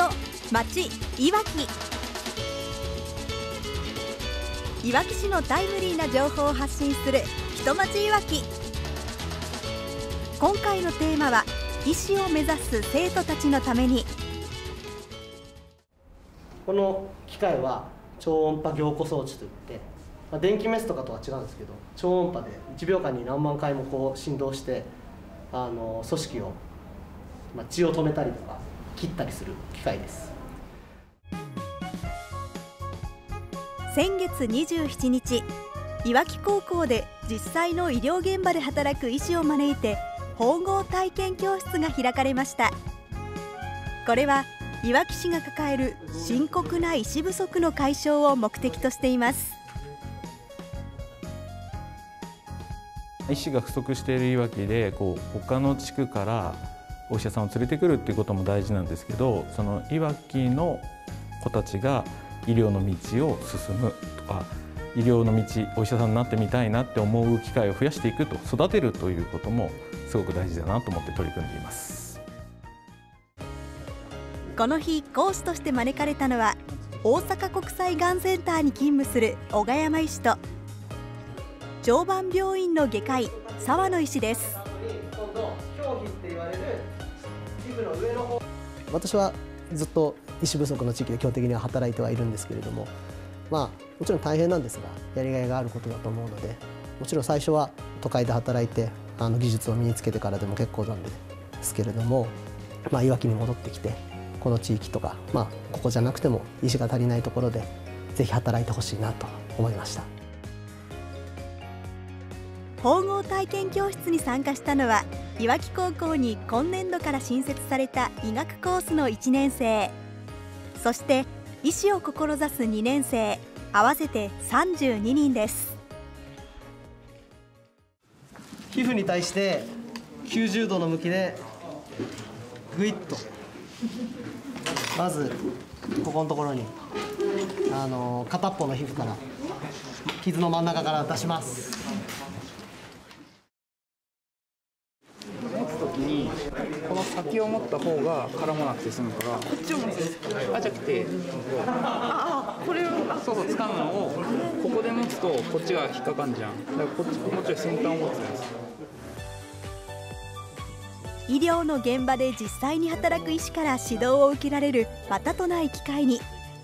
人町いわき。いわき市のタイムリーな情報を発信する人町いわき。今回のテーマは医師を目指す生徒たちのために。この機械は超音波凝固装置といってまあ、電気メスとかとは違うんですけど超音波で1秒間に何万回もこう振動してあの組織を、まあ、血を止めたりとか切ったりする機械です。先月27日いわき高校で実際の医療現場で働く医師を招いて縫合体験教室が開かれました。これはいわき市が抱える深刻な医師不足の解消を目的としています。医師が不足しているいわきでこう他の地区からお医者さんを連れてくるっていうことも大事なんですけどそのいわきの子たちが医療の道を進むとか医療の道お医者さんになってみたいなって思う機会を増やしていくと育てるということもすごく大事だなと思って取り組んでいます。この日講師として招かれたのは大阪国際がんセンターに勤務する小賀山医師と常磐病院の外科医沢野医師です。私はずっと医師不足の地域で基本的には働いてはいるんですけれどもまあもちろん大変なんですがやりがいがあることだと思うのでもちろん最初は都会で働いてあの技術を身につけてからでも結構なんですけれども、まあ、いわきに戻ってきてこの地域とか、まあ、ここじゃなくても医師が足りないところでぜひ働いてほしいなと思いました。縫合体験教室に参加したのはいわき高校に今年度から新設された医学コースの1年生。そして医師を志す2年生合わせて32人です。皮膚に対して90度の向きでぐいっとまずここのところにあの片っぽの皮膚から傷の真ん中から出します。先を持った方が絡まなくて済むからこっちを持つあじゃなくてああこれを。そうそう掴むのをここで持つとこっちが引っかかんじゃん。だからこっちもうちょい先端を持つんです。医療の現場で実際に働く医師から指導を受けられるまたとない機会に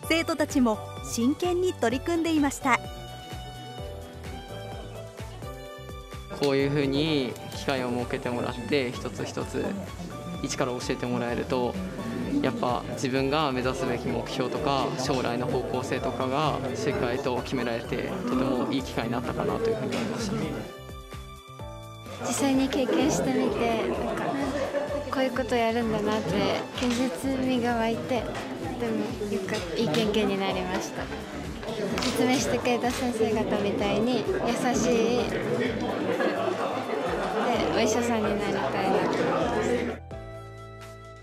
生徒たちも真剣に取り組んでいました。こういうふうに機会を設けてもらって一つ一つ一から教えてもらえるとやっぱ自分が目指すべき目標とか将来の方向性とかがしっかりと決められてとてもいい機会になったかなというふうに思いました。実際に経験してみてなんかこういうことやるんだなって現実味が湧いてでもよかいい経験になりました。説明してくれた先生方みたいに優しいでお医者さんになりたいなと思います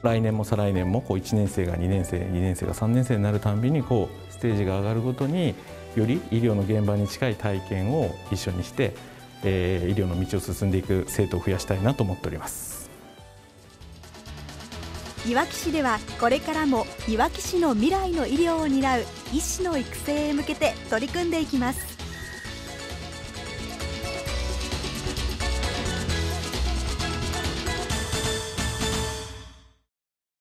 来年も再来年もこう1年生が2年生2年生が3年生になるたんびにこうステージが上がるごとにより医療の現場に近い体験を一緒にして、えー、医療の道を進んでいく生徒を増やしたいなと思っております。いわき市ではこれからもいわき市の未来の医療を担う医師の育成へ向けて取り組んでいきます。